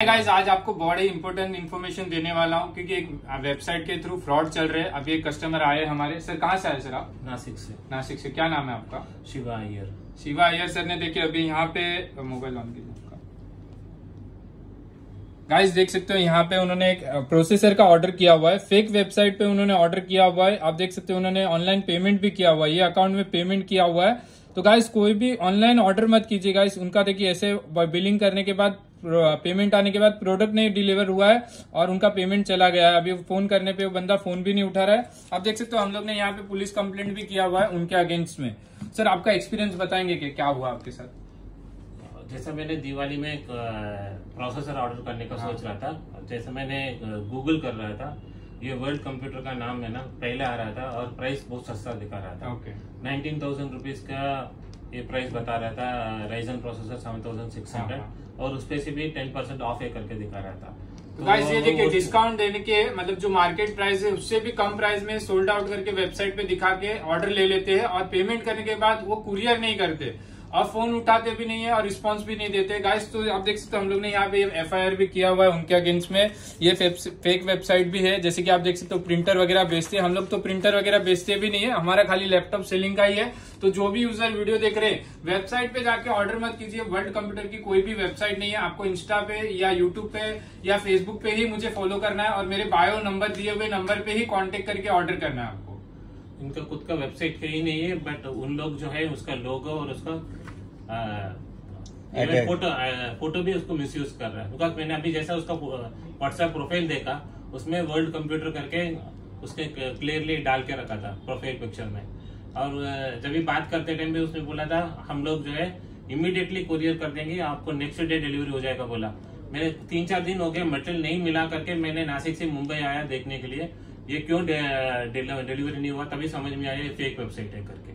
Guys आज आपको बड़ी इंपॉर्टेंट इन्फॉर्मेशन देने वाला हूँ क्योंकि एक वेबसाइट के थ्रू फ्रॉड चल रहे हैं। अभी एक कस्टमर आए हमारे। सर कहाँ से आए सर आप? नासिक से। नासिक से। क्या नाम है आपका? शिवा अय्यर। शिवा अय्यर सर ने देखिए अभी यहाँ पे मोबाइल ऑन कीजिए आपका गाइस देख सकते हो यहाँ पे उन्होंने एक प्रोसेसर का ऑर्डर किया हुआ है। फेक वेबसाइट पे उन्होंने ऑर्डर किया हुआ है। आप देख सकते हो उन्होंने ऑनलाइन पेमेंट भी किया हुआ है। ये अकाउंट में पेमेंट किया हुआ है। तो गाइस कोई भी ऑनलाइन ऑर्डर मत कीजिए गाइस उनका देखिए ऐसे बिलिंग करने के बाद पेमेंट आने के बाद प्रोडक्ट नहीं डिलीवर हुआ है और उनका पेमेंट चला गया है। अभी फ़ोन करने पे वो बंदा फ़ोन भी नहीं उठा रहा है। आप देख सकते हो हम लोग ने यहाँ पे पुलिस कंप्लेंट भी किया हुआ है उनके अगेंस्ट में। सर आपका एक्सपीरियंस बताएँगे कि क्या हुआ आपके साथ? जैसा मैंने दिवाली में एक प्रोसेसर ऑर्डर करने का हाँ। सोच रहा था जैसे मैंने गूगल कर रहा था ये वर्ल्ड कंप्यूटर का नाम है ना पहले आ रहा था और प्राइस बहुत सस्ता दिखा रहा था। नाइनटीन थाउज़ेंड रुपीज़ का ये प्राइस बता रहा था Ryzen processor seven thousand six hundred और उस पे से भी टेन परसेंट ऑफ़ है करके दिखा रहा था। तो गाइस ये देखिए डिस्काउंट देने के मतलब जो मार्केट प्राइस है उससे भी कम प्राइस में सोल्ड आउट करके वेबसाइट पे दिखा के ऑर्डर ले लेते हैं और पेमेंट करने के बाद वो कुरियर नहीं करते। और फ़ोन उठाते भी नहीं है और रिस्पांस भी नहीं देते। गाइस तो आप देख सकते हो, हम लोग ने यहाँ पे एफ़ आई भी किया हुआ है उनके अगेंस्ट में। ये फेक वेबसाइट भी है। जैसे कि आप देख सकते हो प्रिंटर वगैरह बेचते हैं। हम लोग तो प्रिंटर वगैरह बेचते भी नहीं है। हमारा खाली लैपटॉप सेलिंग का ही है। तो जो भी यूज़र वीडियो देख रहे हैं वेबसाइट पे जाके ऑर्डर मत कीजिए। वर्ल्ड कंप्यूटर की कोई भी वेबसाइट नहीं है। आपको इंस्टा पे या यूट्यूब पे या फेसबुक पे ही मुझे फॉलो करना है और मेरे बायो नंबर दिए हुए नंबर पे ही कॉन्टेक्ट करके ऑर्डर करना है इनका खुद का वेबसाइट कहीं नहीं है बट उन लोग जो है उसका लोगो और उसका. फ़ोटो फ़ोटो भी उसको मिसयूज कर रहा है। बिकॉज़ मैंने अभी जैसा उसका व्हाट्सएप प्रोफ़ाइल देखा उसमें वर्ल्ड कंप्यूटर करके उसने क्लियरली डाल के रखा था प्रोफ़ाइल पिक्चर में। और जब भी बात करते टाइम भी उसने बोला था हम लोग जो है इमीडिएटली कुरियर कर देंगे आपको नेक्स्ट डे डिलीवरी हो जाएगा बोला। मैंने तीन चार दिन हो गए मटेरियल नहीं मिला करके मैंने नासिक से मुंबई आया देखने के लिए। ये क्यों डिलीवरी नहीं हुआ तभी समझ में आया फेक वेबसाइट है करके।